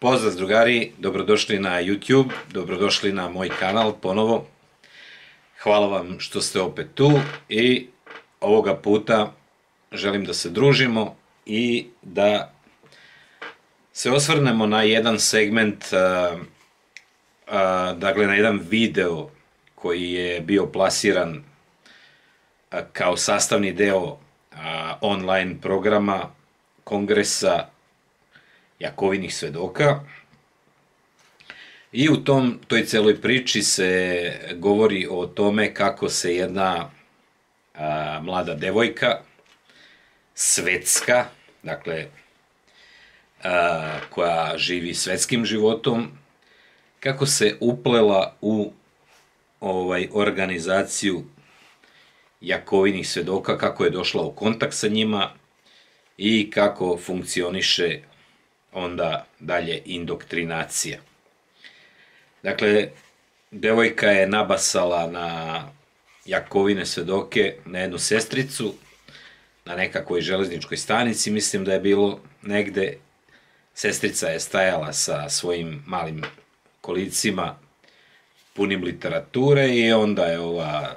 Pozdrav drugari, dobrodošli na YouTube, dobrodošli na moj kanal ponovo. Hvala vam što ste opet tu. I ovoga puta želim da se družimo i da se osvrnemo na jedan segment, uh, uh, dakle na jedan video koji je bio plasiran uh, kao sastavni deo online programa kongresa Jakovinih svedoka. I u tom, toj celoj priči se govori o tome kako se jedna a, mlada devojka, svetska, dakle, a, koja živi svetskim životom, kako se uplela u ovaj organizaciju Jakovinih svedoka, kako je došla u kontakt sa njima i kako funkcioniše onda dalje indoktrinacija. Dakle, devojka je nabasala na Jakovine svedoke na jednu sestricu, na nekakvoj železničkoj stanici, mislim da je bilo negde. Sestrica je stajala sa svojim malim kolicima punim literature i onda je ova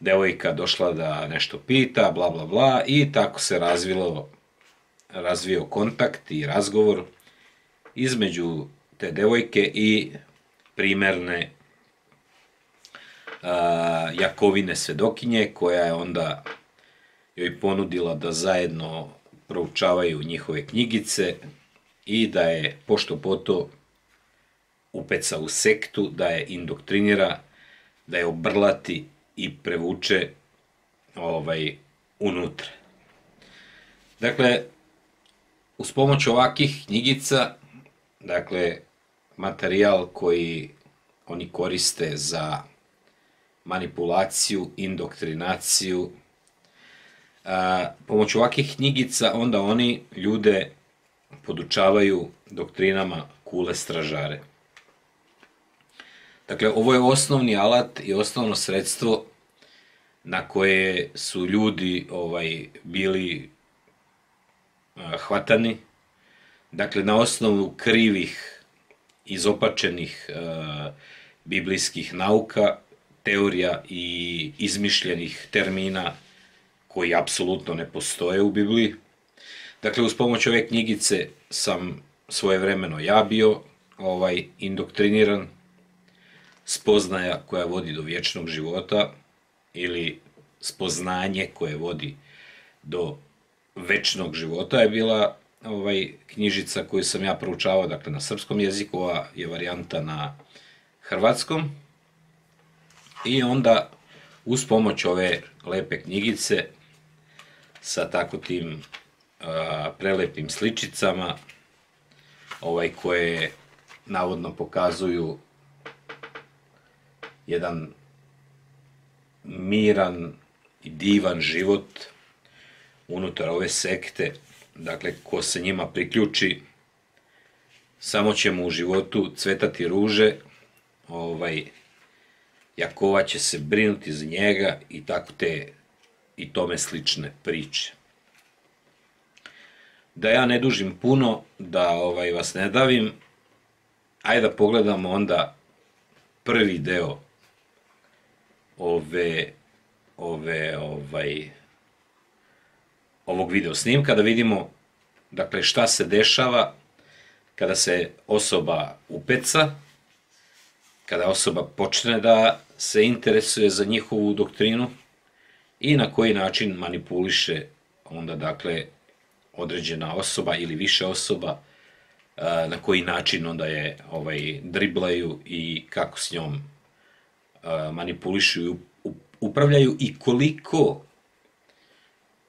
devojka došla da nešto pita, bla bla bla i tako se razvilo razvio kontakt i razgovor između te devojke i primerne Jakovine svedokinje, koja je onda joj ponudila da zajedno proučavaju njihove knjigice i da je pošto poto upeca u sektu, da je indoktrinira, da je obrlati i prevuče ovaj, unutra. Dakle, uz pomoć ovakih knjigica, dakle, materijal koji oni koriste za manipulaciju, indoktrinaciju, a, pomoć ovakih knjigica onda oni ljude podučavaju doktrinama kule stražare. Dakle, ovo je osnovni alat i osnovno sredstvo na koje su ljudi ovaj bili hvatani, dakle na osnovu krivih, izopačenih uh, biblijskih nauka, teorija i izmišljenih termina koji apsolutno ne postoje u Bibliji. Dakle, uz pomoć ove knjigice sam svojevremeno ja bio ovaj, indoktriniran, spoznaja koja vodi do vječnog života ili spoznanje koje vodi do večnog života je bila ovaj knjižica koju sam ja proučavao dakle na srpskom jeziku, a je varijanta na hrvatskom. I onda uz pomoć ove lepe knjigice sa tako tim a, prelepim sličicama ovaj koje navodno pokazuju jedan miran i divan život unutar ove sekte, dakle, ko se njima priključi, samo će mu u životu cvetati ruže, ovaj, Jakova će se brinuti za njega i tako te i tome slične priče. Da ja ne dužim puno, da ovaj vas ne davim, ajde da pogledamo onda prvi deo ove ove ovaj ovog video snimka da vidimo dakle šta se dešava kada se osoba upeca, kada osoba počne da se interesuje za njihovu doktrinu i na koji način manipuliše onda dakle određena osoba ili više osoba na koji način onda je ovaj driblaju i kako s njom manipulišu i upravljaju i koliko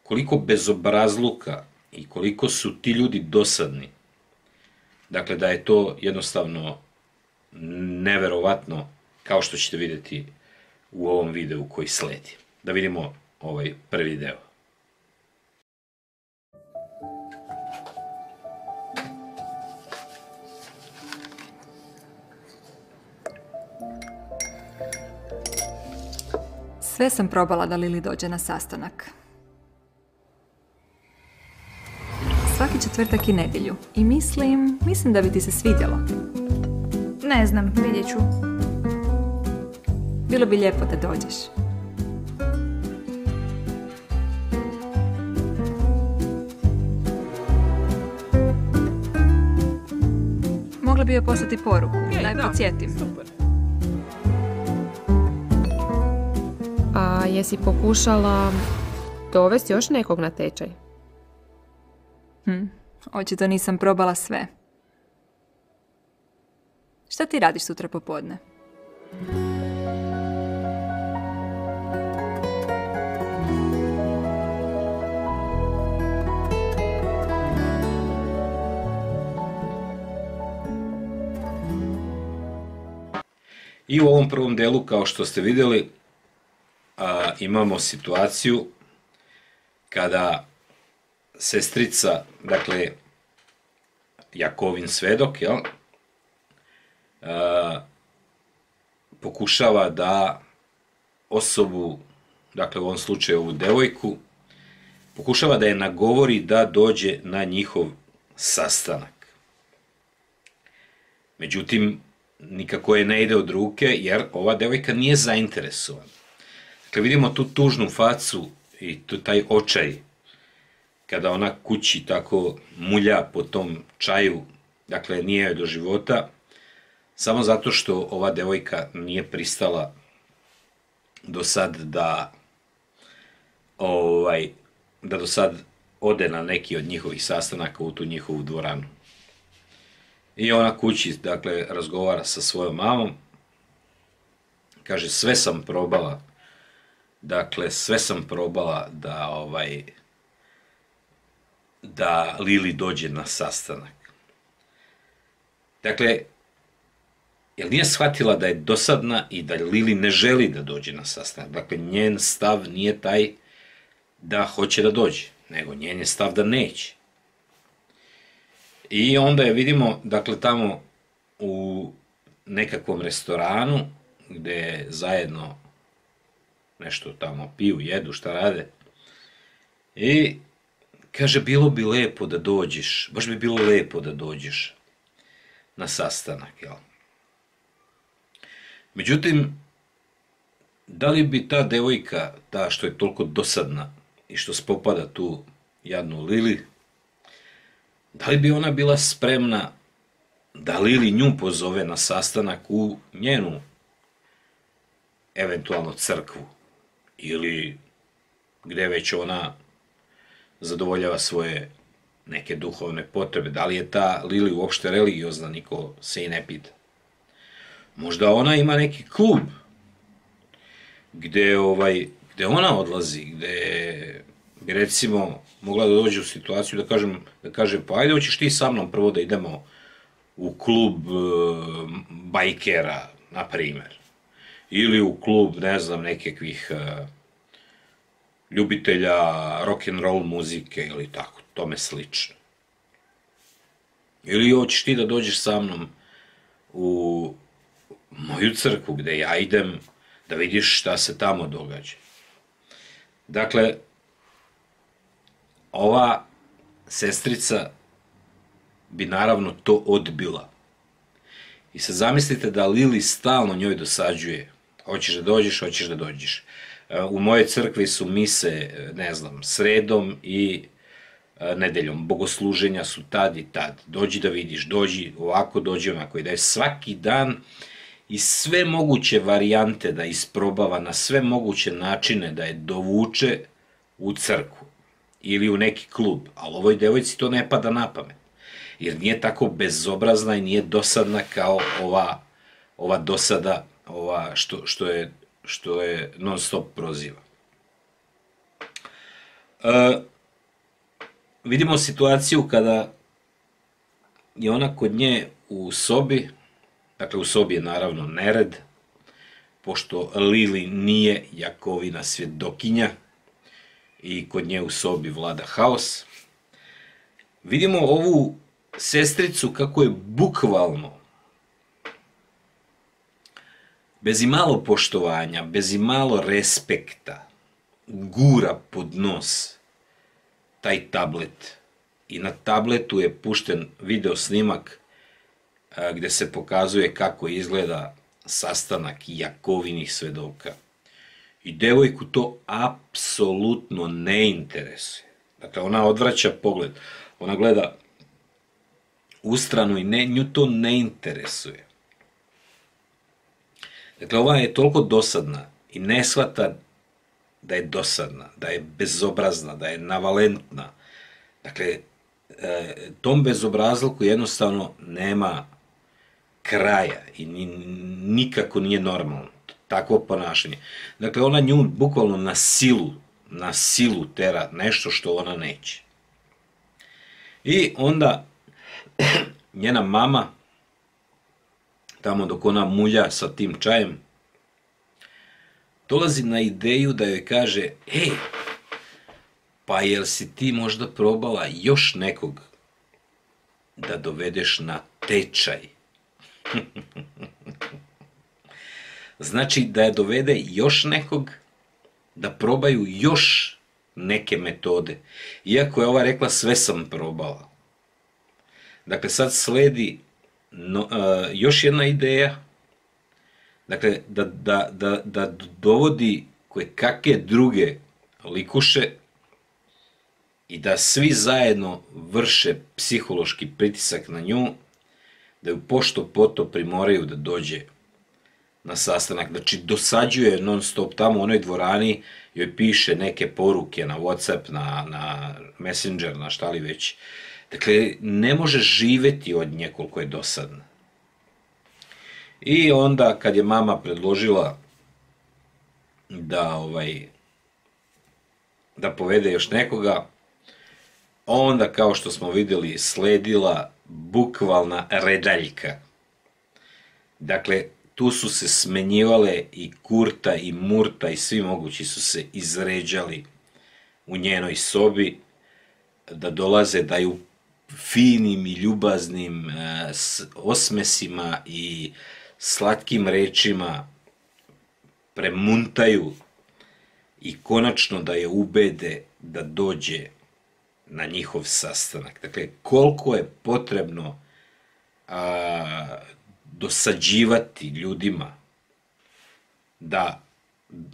koliko bezobrazluka i koliko su ti ljudi dosadni. Dakle, da je to jednostavno neverovatno, kao što ćete videti u ovom videu koji sledi. Da vidimo ovaj prvi deo. Sve sam probala da Lili dođe na sastanak. svaki četvrtak i nedjelju. I mislim, mislim da bi ti se svidjelo. Ne znam, vidjet ću. Bilo bi lijepo da dođeš. Mogla bi joj poslati poruku, da je podsjetim. A jesi pokušala dovesti još nekog na tečaj? Hm, očito nisam probala sve. Šta ti radiš sutra popodne? I u ovom prvom delu, kao što ste vidjeli, imamo situaciju kada sestrica, dakle, Jakovin svedok, jel, a, pokušava da osobu, dakle u ovom slučaju ovu devojku, pokušava da je nagovori da dođe na njihov sastanak. Međutim, nikako je ne ide od ruke, jer ova devojka nije zainteresovana. Dakle, vidimo tu tužnu facu i tu taj očaj, kada ona kući tako mulja po tom čaju, dakle, nije joj do života, samo zato što ova devojka nije pristala do sad da ovaj, da do sad ode na neki od njihovih sastanaka u tu njihovu dvoranu. I ona kući, dakle, razgovara sa svojom mamom. Kaže, sve sam probala. Dakle, sve sam probala da, ovaj, da Lili dođe na sastanak. Dakle, jer nije shvatila da je dosadna i da Lili ne želi da dođe na sastanak. Dakle, njen stav nije taj da hoće da dođe, nego njen je stav da neće. I onda je vidimo, dakle, tamo u nekakvom restoranu, gde zajedno nešto tamo piju, jedu, šta rade. I kaže, bilo bi lepo da dođeš, baš bi bilo lepo da dođeš na sastanak, jel? Međutim, da li bi ta devojka, ta što je toliko dosadna i što spopada tu jadnu Lili, da li bi ona bila spremna da Lili nju pozove na sastanak u njenu eventualno crkvu ili gde već ona zadovoljava svoje neke duhovne potrebe. Da li je ta Lili uopšte religiozna, niko se i ne pita. Možda ona ima neki klub gde, ovaj, gde ona odlazi, gde bi recimo mogla da dođe u situaciju da kažem da kaže pa ajde hoćeš ti sa mnom prvo da idemo u klub e, bajkera na primer ili u klub ne znam nekakvih e, ljubitelja rock and roll muzike ili tako tome slično ili hoćeš ti da dođeš sa mnom u moju crkvu gde ja idem da vidiš šta se tamo događa dakle ova sestrica bi naravno to odbila. I sad zamislite da Lili stalno njoj dosađuje. Hoćeš da dođeš, hoćeš da dođeš. U mojoj crkvi su mise, ne znam, sredom i e, nedeljom. Bogosluženja su tad i tad. Dođi da vidiš, dođi ovako, dođi onako. I da je svaki dan i sve moguće varijante da isprobava na sve moguće načine da je dovuče u crkvu ili u neki klub, ali ovoj devojci to ne pada na pamet. Jer nije tako bezobrazna i nije dosadna kao ova, ova dosada ova što, što, je, što je non stop proziva. E, vidimo situaciju kada je ona kod nje u sobi, dakle u sobi je naravno nered, pošto Lili nije Jakovina svjedokinja, i kod nje u sobi vlada haos. Vidimo ovu sestricu kako je bukvalno bez i malo poštovanja, bez i malo respekta, gura pod nos taj tablet i na tabletu je pušten video snimak a, gdje se pokazuje kako izgleda sastanak Jakovinih svedoka. I devojku to apsolutno ne interesuje. Dakle, ona odvraća pogled. Ona gleda u stranu i ne, nju to ne interesuje. Dakle, ova je toliko dosadna i ne shvata da je dosadna, da je bezobrazna, da je navalentna. Dakle, e, tom bezobrazluku jednostavno nema kraja i ni, nikako nije normalno takvo ponašanje. Dakle, ona nju bukvalno na silu, na silu tera nešto što ona neće. I onda njena mama, tamo dok ona mulja sa tim čajem, dolazi na ideju da joj kaže, ej, pa jel si ti možda probala još nekog da dovedeš na tečaj? znači da je dovede još nekog da probaju još neke metode. Iako je ova rekla sve sam probala. Dakle, sad sledi no, uh, još jedna ideja, dakle, da, da, da, da dovodi koje kakve druge likuše i da svi zajedno vrše psihološki pritisak na nju, da ju pošto poto primoraju da dođe na sastanak. Znači, dosađuje non stop tamo u onoj dvorani, joj piše neke poruke na Whatsapp, na, na Messenger, na šta li već. Dakle, ne može živeti od nje koliko je dosadna. I onda, kad je mama predložila da, ovaj, da povede još nekoga, onda, kao što smo videli, sledila bukvalna redaljka. Dakle, tu su se smenjivale i Kurta i Murta i svi mogući su se izređali u njenoj sobi da dolaze da ju finim i ljubaznim e, osmesima i slatkim rečima premuntaju i konačno da je ubede da dođe na njihov sastanak. Dakle, koliko je potrebno a, dosađivati ljudima da,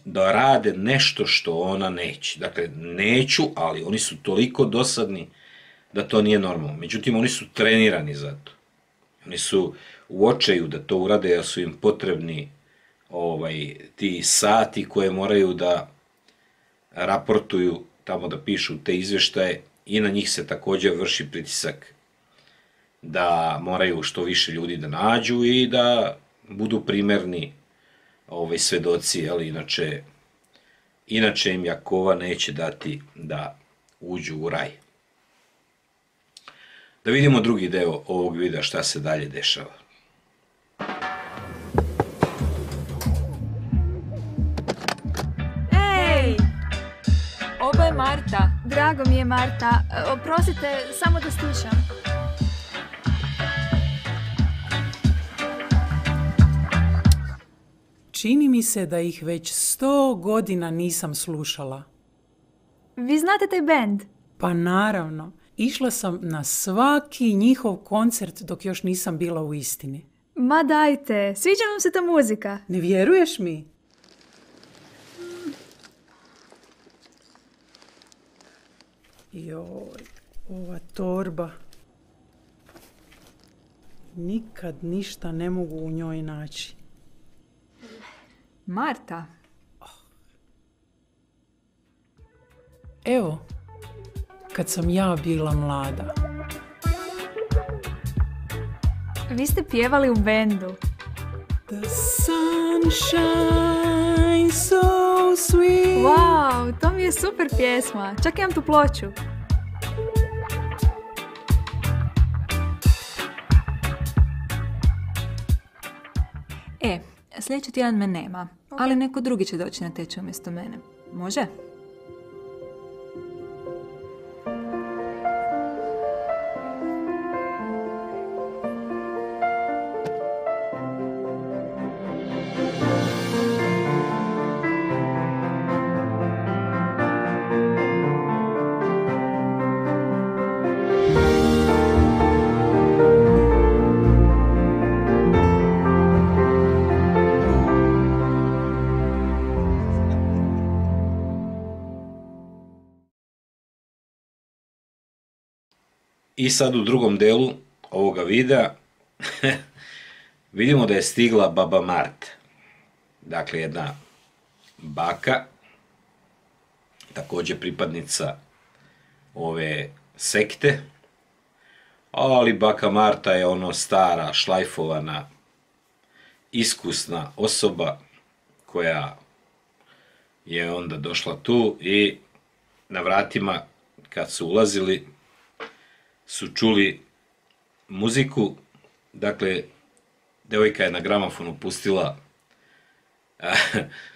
da rade nešto što ona neće. Dakle, neću, ali oni su toliko dosadni da to nije normalno. Međutim, oni su trenirani za to. Oni su u očaju da to urade, jer su im potrebni ovaj, ti sati koje moraju da raportuju, tamo da pišu te izveštaje i na njih se takođe vrši pritisak da moraju što više ljudi da nađu i da budu primerni ovaj, svedoci, ali inače, inače im Jakova neće dati da uđu u raj. Da vidimo drugi deo ovog videa šta se dalje dešava. Ej! Ovo je Marta. Drago mi je, Marta. E, Oprostite, samo da slušam. Čini mi se da ih već sto godina nisam slušala. Vi znate taj bend? Pa naravno, išla sam na svaki njihov koncert dok još nisam bila u istini. Ma dajte, sviđa vam se ta muzika. Ne vjeruješ mi? Joj, ova torba. Nikad ništa ne mogu u njoj naći. Marta. Evo, kad sam ja bila mlada. Vi ste pjevali u bendu. The sun shines so sweet. Wow, to mi je super pjesma. Čak imam tu ploču. E, sljedeći tjedan me nema, ali neko drugi će doći na tečaj umjesto mene. Može? I sad u drugom delu ovoga videa vidimo da je stigla baba Marta. Dakle, jedna baka, također pripadnica ove sekte, ali baka Marta je ono stara, šlajfovana, iskusna osoba koja je onda došla tu i na vratima kad su ulazili su čuli muziku, dakle devojka je na gramofonu pustila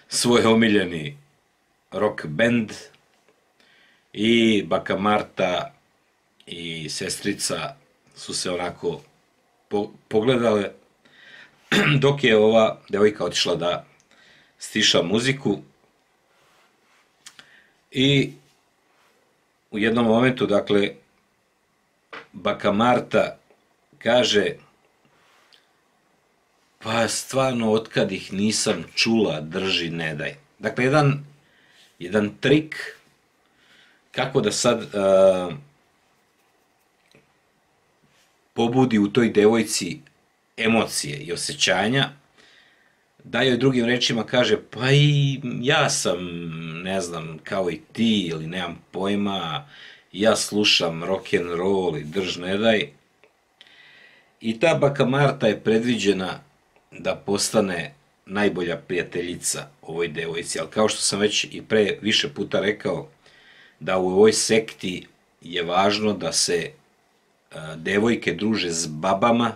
svoj omiljeni rock band i baka Marta i sestrica su se onako pogledale dok je ova devojka otišla da stiša muziku. I u jednom momentu, dakle, baka Marta kaže pa stvarno otkad ih nisam čula, drži, ne daj. Dakle, jedan, jedan trik kako da sad uh, pobudi u toj devojci emocije i osjećanja, da joj drugim rečima kaže, pa i ja sam, ne znam, kao i ti, ili nemam pojma, ja slušam rock and roll i drž ne daj. I ta baka Marta je predviđena da postane najbolja prijateljica ovoj devojci, ali kao što sam već i pre više puta rekao, da u ovoj sekti je važno da se devojke druže s babama,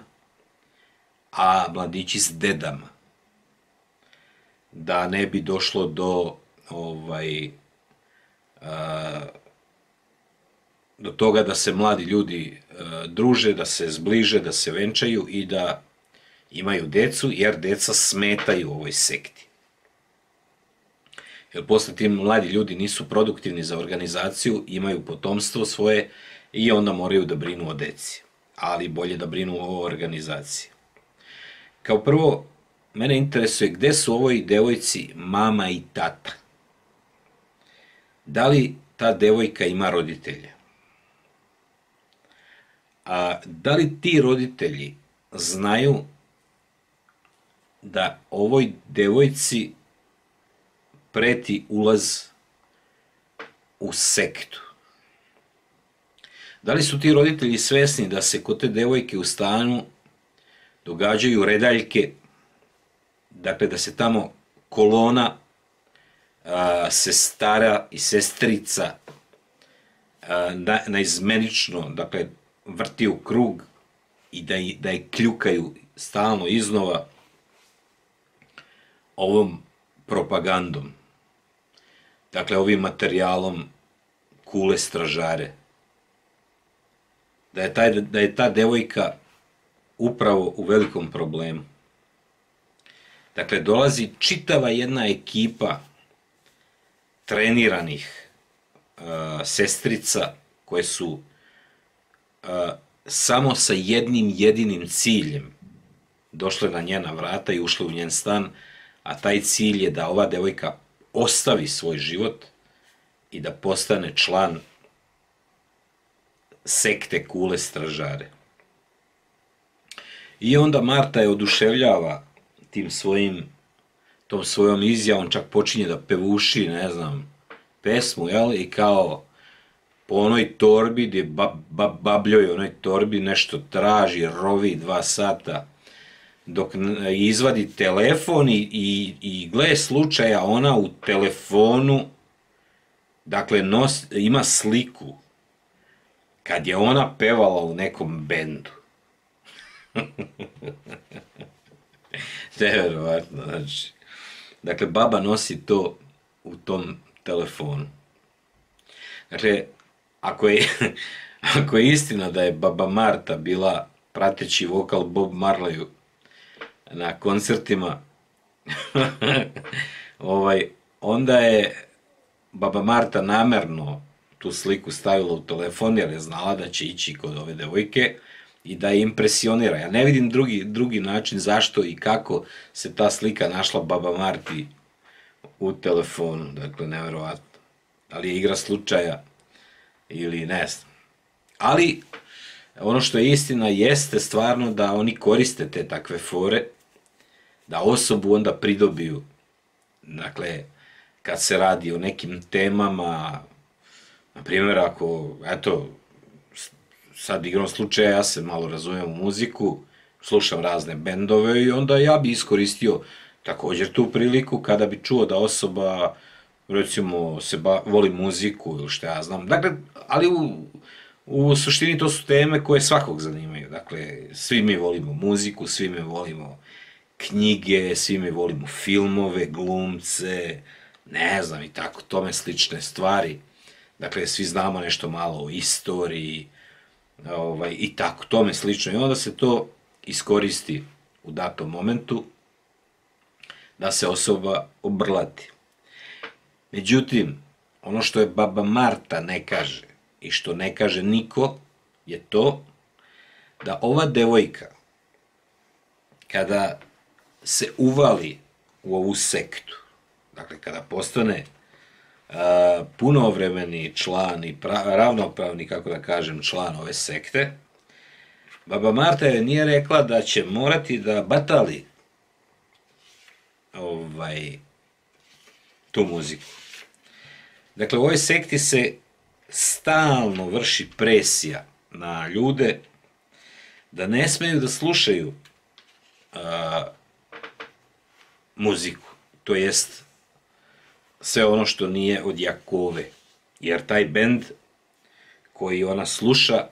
a mladići s dedama. Da ne bi došlo do ovaj do toga da se mladi ljudi druže, da se zbliže, da se venčaju i da imaju decu, jer deca smetaju ovoj sekti. Jer posle ti mladi ljudi nisu produktivni za organizaciju, imaju potomstvo svoje i onda moraju da brinu o deci. Ali bolje da brinu o organizaciji. Kao prvo, mene interesuje gde su ovoj devojci mama i tata. Da li ta devojka ima roditelje? A da li ti roditelji znaju da ovoj devojci preti ulaz u sektu? Da li su ti roditelji svesni da se kod te devojke u stanu događaju redaljke, dakle da se tamo kolona sestara i sestrica na, naizmenično, dakle, vrti u krug i da, je, da je kljukaju stalno iznova ovom propagandom. Dakle, ovim materijalom kule stražare. Da je, taj, da je ta devojka upravo u velikom problemu. Dakle, dolazi čitava jedna ekipa treniranih uh, sestrica koje su samo sa jednim jedinim ciljem došle na njena vrata i ušle u njen stan, a taj cilj je da ova devojka ostavi svoj život i da postane član sekte kule stražare. I onda Marta je oduševljava tim svojim, tom svojom izjavom, čak počinje da pevuši, ne znam, pesmu, jel? I kao po onoj torbi, gdje bab, bab, babljoj onoj torbi nešto traži, rovi dva sata, dok izvadi telefon i, i, i gle slučaja, ona u telefonu, dakle, nos, ima sliku, kad je ona pevala u nekom bendu. Neverovatno, znači. Dakle, baba nosi to u tom telefonu. Dakle, ako je, ako je istina da je baba Marta bila prateći vokal Bob Marleyu na koncertima, ovaj, onda je baba Marta namerno tu sliku stavila u telefon jer je znala da će ići kod ove devojke i da je impresionira. Ja ne vidim drugi, drugi način zašto i kako se ta slika našla Baba Marti u telefonu. Dakle, neverovatno. Ali je igra slučaja ili ne znam. Ali, ono što je istina jeste stvarno da oni koriste te takve fore, da osobu onda pridobiju. Dakle, kad se radi o nekim temama, na primjer, ako, eto, sad igrom slučaja, ja se malo razumijem u muziku, slušam razne bendove i onda ja bi iskoristio također tu priliku kada bi čuo da osoba recimo se ba, voli muziku ili što ja znam. Dakle, ali u, u suštini to su teme koje svakog zanimaju. Dakle, svi mi volimo muziku, svi mi volimo knjige, svi mi volimo filmove, glumce, ne znam i tako, tome slične stvari. Dakle, svi znamo nešto malo o istoriji, ovaj, i tako, tome slično. I onda se to iskoristi u datom momentu da se osoba obrlati. Međutim, ono što je baba Marta ne kaže i što ne kaže niko je to da ova devojka kada se uvali u ovu sektu, dakle kada postane a, punovremeni član i pra- ravnopravni, kako da kažem, član ove sekte, Baba Marta je nije rekla da će morati da batali ovaj, tu muziku. Dakle, u ovoj sekti se stalno vrši presija na ljude da ne smeju da slušaju a, muziku, to jest sve ono što nije od Jakove. Jer taj bend koji ona sluša,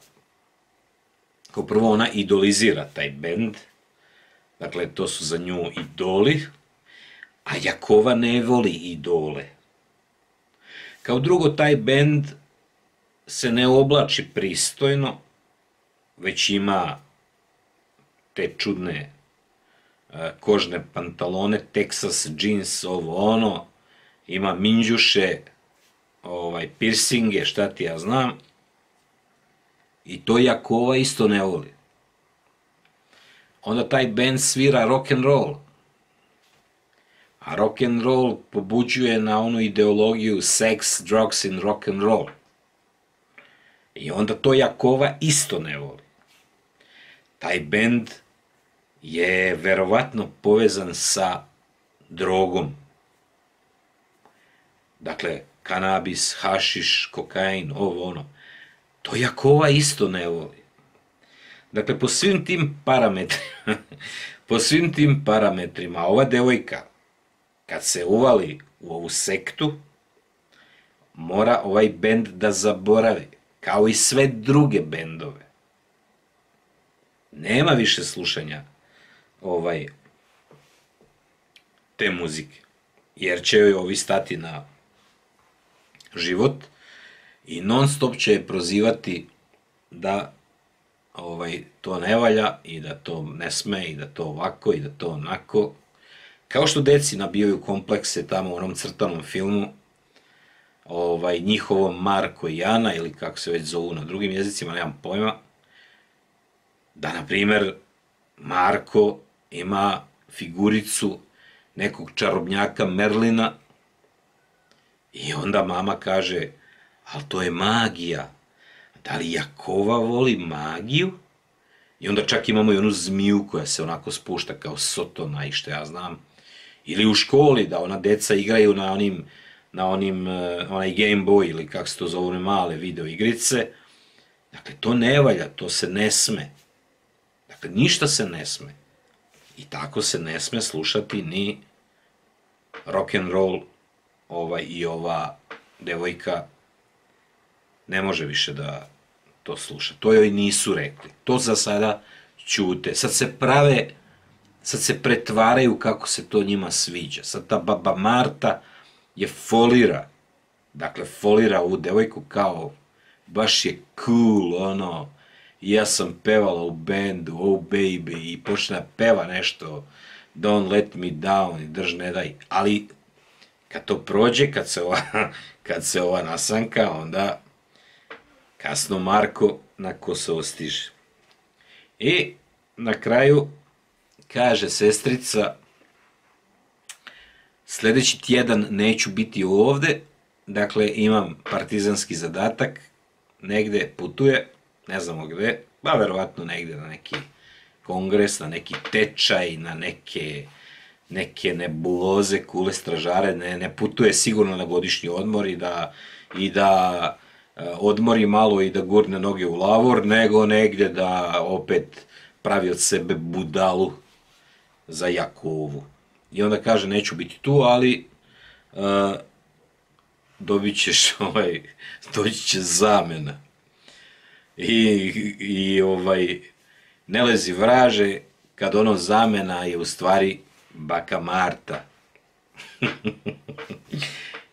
kao prvo ona idolizira taj bend, dakle to su za nju idoli, a Jakova ne voli idole. Kao drugo, taj bend se ne oblači pristojno, već ima te čudne e, kožne pantalone, Texas jeans, ovo ono, ima minđuše, ovaj, piercinge, šta ti ja znam, i to Jakova isto ne voli. Onda taj band svira rock and roll. A rock and roll pobuđuje na onu ideologiju sex, drugs and rock and roll. I onda to Jakova isto ne voli. Taj bend je verovatno povezan sa drogom. Dakle, kanabis, hašiš, kokain, ovo ono. To Jakova isto ne voli. Dakle, po svim tim parametrima, po svim tim parametrima, ova devojka, kad se uvali u ovu sektu, mora ovaj bend da zaboravi, kao i sve druge bendove. Nema više slušanja ovaj te muzike, jer će joj ovi stati na život i non stop će je prozivati da ovaj, to ne valja i da to ne sme i da to ovako i da to onako. Kao što deci nabijaju komplekse tamo u onom crtanom filmu, ovaj, njihovom Marko i Jana, ili kako se već zovu na drugim jezicima, nemam pojma, da, na primer, Marko ima figuricu nekog čarobnjaka Merlina i onda mama kaže, ali to je magija. Da li Jakova voli magiju? I onda čak imamo i onu zmiju koja se onako spušta kao sotona i što ja znam. Ili u školi da ona deca igraju na onim, na onim, eh, onaj Game Boy ili kako se to zove, male video igrice. Dakle, to ne valja, to se ne sme. Dakle, ništa se ne sme. I tako se ne sme slušati ni rock and roll ovaj, i ova devojka ne može više da to sluša. To joj nisu rekli. To za sada ćute. Sad se prave, sad se pretvaraju kako se to njima sviđa. Sad ta baba Marta je folira. Dakle, folira ovu devojku kao baš je cool, ono, ja sam pevala u bendu, oh baby, i počne da peva nešto, don't let me down, i drž ne daj, ali kad to prođe, kad se ova, kad se ova nasanka, onda kasno Marko na Kosovo stiže. I na kraju kaže sestrica, sledeći tjedan neću biti ovde, dakle imam partizanski zadatak, negde putuje, ne znamo gde, pa verovatno negde na neki kongres, na neki tečaj, na neke neke nebuloze, kule stražare, ne, ne putuje sigurno na godišnji odmor i da, i da e, odmori malo i da gurne noge u lavor, nego negde da opet pravi od sebe budalu za Jakovu. I onda kaže, neću biti tu, ali uh, dobit ćeš, ovaj, doći će zamena. I, i ovaj, ne lezi vraže, kad ono zamena je u stvari baka Marta.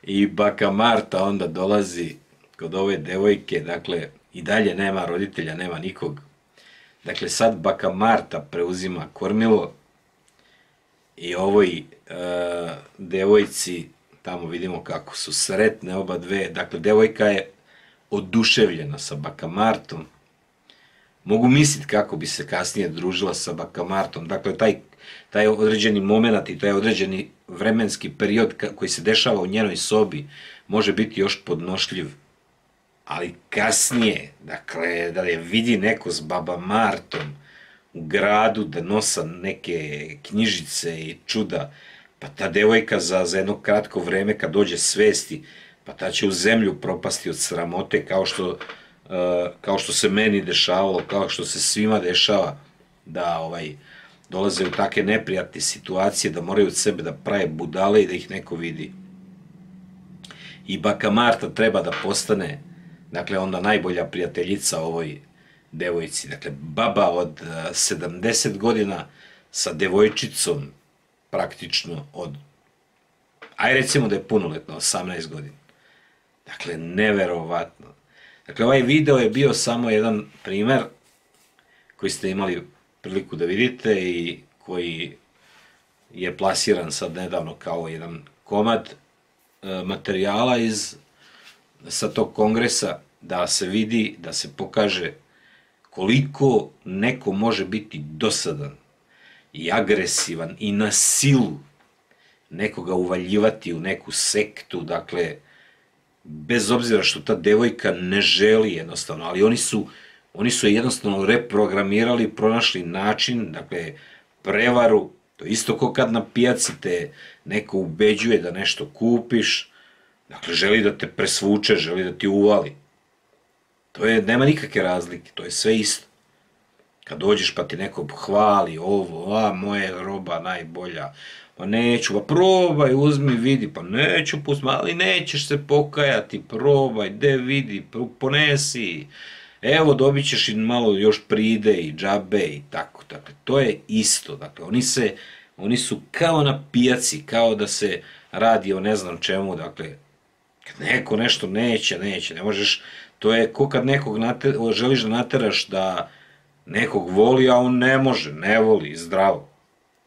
I baka Marta onda dolazi kod ove devojke, dakle, i dalje nema roditelja, nema nikog. Dakle, sad baka Marta preuzima kormilo i ovoj e, devojci, tamo vidimo kako su sretne oba dve, dakle, devojka je oduševljena sa baka Martom, mogu misliti kako bi se kasnije družila sa baka Martom, dakle, taj taj određeni moment i taj određeni vremenski period koji se dešava u njenoj sobi može biti još podnošljiv. Ali kasnije, dakle, da je vidi neko s baba Martom gradu da nosa neke knjižice i čuda, pa ta devojka za, za jedno kratko vreme kad dođe svesti, pa ta će u zemlju propasti od sramote kao što, uh, kao što se meni dešavalo, kao što se svima dešava da ovaj, dolaze u take neprijatne situacije da moraju od sebe da prave budale i da ih neko vidi. I baka Marta treba da postane, dakle, onda najbolja prijateljica ovoj devojci. Dakle, baba od 70 eh, godina sa devojčicom praktično od, aj recimo da je punoletna, 18 godina. Dakle, neverovatno. Dakle, ovaj video je bio samo jedan primer koji ste imali priliku da vidite i koji je plasiran sad nedavno kao jedan komad e, materijala iz sa tog kongresa da se vidi, da se pokaže koliko neko može biti dosadan i agresivan i na silu nekoga uvaljivati u neku sektu, dakle, bez obzira što ta devojka ne želi jednostavno, ali oni su Oni su jednostavno reprogramirali, pronašli način, dakle, prevaru, to isto kao kad na pijaci te neko ubeđuje da nešto kupiš, dakle, želi da te presvuče, želi da ti uvali. To je, nema nikakve razlike, to je sve isto. Kad dođeš pa ti neko hvali ovo, a moja roba najbolja, pa neću, pa probaj, uzmi, vidi, pa neću pustiti, ali nećeš se pokajati, probaj, de vidi, ponesi, evo dobit ćeš i malo još pride i džabe i tako. Dakle, to je isto. Dakle, oni, se, oni su kao na pijaci, kao da se radi o ne znam čemu. Dakle, kad neko nešto neće, neće, ne možeš, to je ko kad nekog želiš da nateraš da nekog voli, a on ne može, ne voli, zdravo.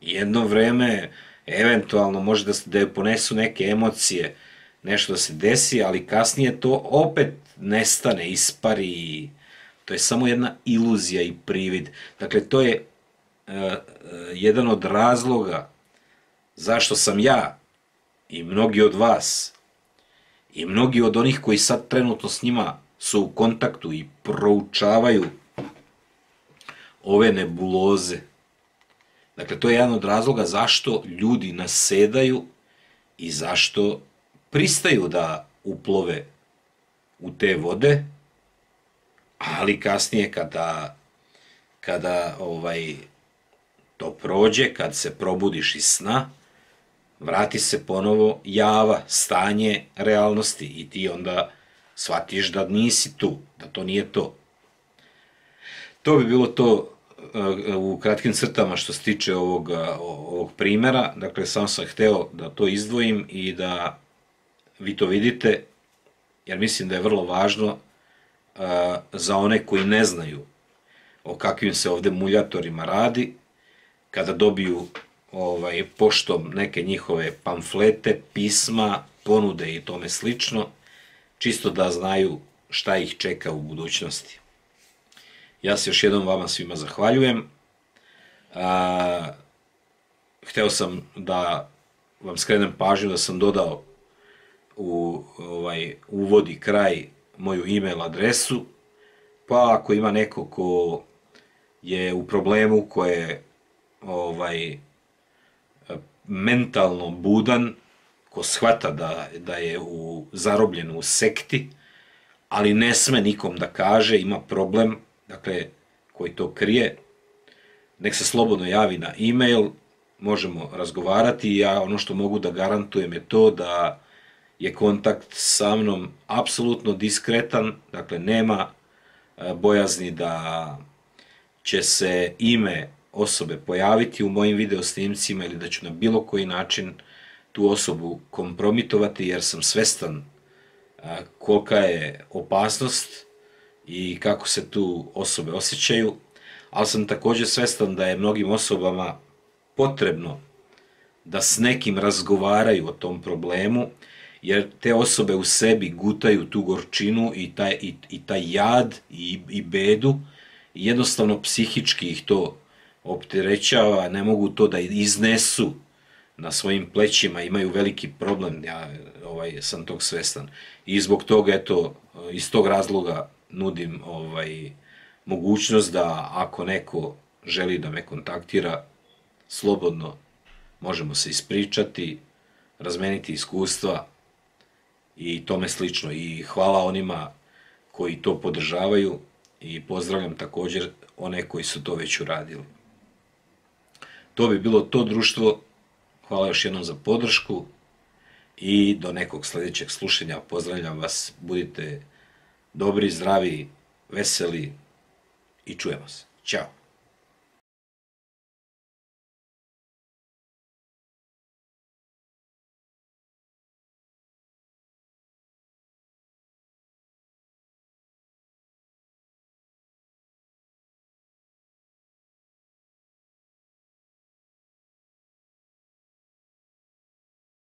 Jedno vreme, eventualno, može da, da je ponesu neke emocije, nešto da se desi, ali kasnije to opet nestane, ispari To je samo jedna iluzija i privid. Dakle, to je uh, uh, jedan od razloga zašto sam ja i mnogi od vas i mnogi od onih koji sad trenutno s njima su u kontaktu i proučavaju ove nebuloze. Dakle, to je jedan od razloga zašto ljudi nasedaju i zašto pristaju da uplove u te vode, ali kasnije kada, kada ovaj, to prođe, kad se probudiš iz sna, vrati se ponovo java, stanje realnosti i ti onda shvatiš da nisi tu, da to nije to. To bi bilo to uh, u kratkim crtama što se tiče ovog, uh, ovog primera, dakle sam sam hteo da to izdvojim i da vi to vidite, jer mislim da je vrlo važno za one koji ne znaju o kakvim se ovde muljatorima radi, kada dobiju ovaj, poštom neke njihove pamflete, pisma, ponude i tome slično, čisto da znaju šta ih čeka u budućnosti. Ja se još jednom vama svima zahvaljujem. A, hteo sam da vam skrenem pažnju da sam dodao u ovaj uvod i kraj moju e-mail adresu, pa ako ima neko ko je u problemu koje ovaj mentalno budan, ko shvata da, da je u, zarobljen u sekti, ali ne sme nikom da kaže, ima problem, dakle, koji to krije, nek se slobodno javi na e-mail, možemo razgovarati. Ja ono što mogu da garantujem je to da je kontakt sa mnom apsolutno diskretan, dakle nema e, bojazni da će se ime osobe pojaviti u mojim video snimcima ili da ću na bilo koji način tu osobu kompromitovati jer sam svestan kolika je opasnost i kako se tu osobe osjećaju, ali sam također svestan da je mnogim osobama potrebno da s nekim razgovaraju o tom problemu, jer te osobe u sebi gutaju tu gorčinu i taj, i, i taj jad i, i bedu jednostavno psihički ih to opterećava, ne mogu to da iznesu na svojim plećima, imaju veliki problem, ja ovaj, sam tog svestan. I zbog toga, eto, iz tog razloga nudim ovaj, mogućnost da ako neko želi da me kontaktira, slobodno možemo se ispričati, razmeniti iskustva i tome slično. I hvala onima koji to podržavaju i pozdravljam također one koji su to već uradili. To bi bilo to društvo. Hvala još jednom za podršku i do nekog sljedećeg slušanja. Pozdravljam vas, budite dobri, zdravi, veseli i čujemo se. Ćao!